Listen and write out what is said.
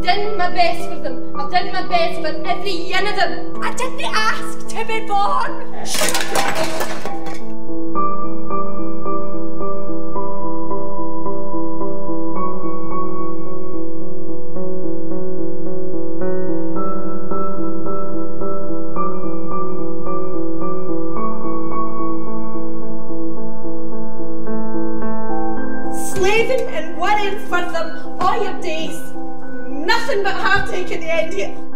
I've done my best for them. I've done my best for every one of them. I didn't ask to be born. Slaving and worrying for them all your days. Nothing but heartache at the end here.